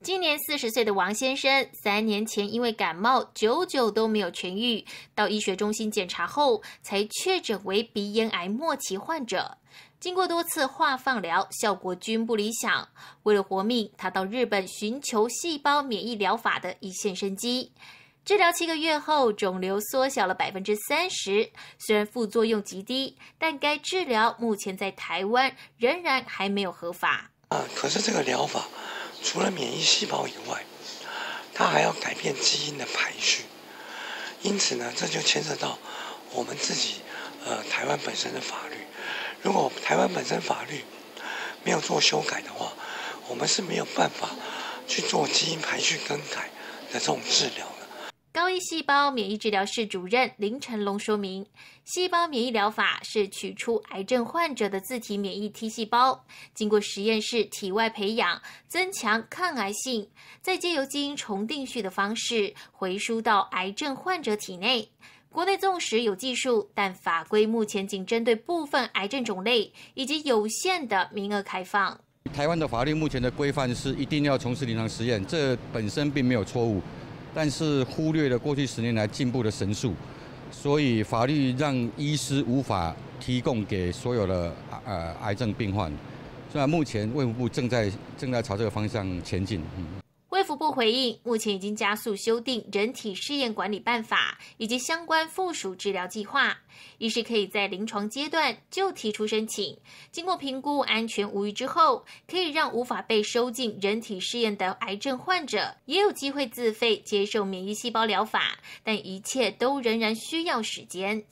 今年四十岁的王先生，三年前因为感冒，久久都没有痊愈，到医学中心检查后，才确诊为鼻咽癌末期患者。经过多次化放疗，效果均不理想。为了活命，他到日本寻求细胞免疫疗法的一线生机。治疗七个月后，肿瘤缩小了百分之三十。虽然副作用极低，但该治疗目前在台湾仍然还没有合法。啊，可是这个疗法。除了免疫细胞以外，它还要改变基因的排序，因此呢，这就牵涉到我们自己，呃，台湾本身的法律。如果台湾本身法律没有做修改的话，我们是没有办法去做基因排序更改的这种治疗。高一细胞免疫治疗室主任林成龙说明，细胞免疫疗法是取出癌症患者的自体免疫 T 细胞，经过实验室体外培养，增强抗癌性，再借由基因重定序的方式回输到癌症患者体内。国内纵使有技术，但法规目前仅针对部分癌症种类以及有限的名额开放。台湾的法律目前的规范是一定要从事临床实验，这本身并没有错误。但是忽略了过去十年来进步的神速，所以法律让医师无法提供给所有的呃癌症病患。虽然目前卫福部正在正在朝这个方向前进。嗯部回应，目前已经加速修订人体试验管理办法以及相关附属治疗计划，医师可以在临床阶段就提出申请，经过评估安全无虞之后，可以让无法被收进人体试验的癌症患者也有机会自费接受免疫细胞疗法，但一切都仍然需要时间。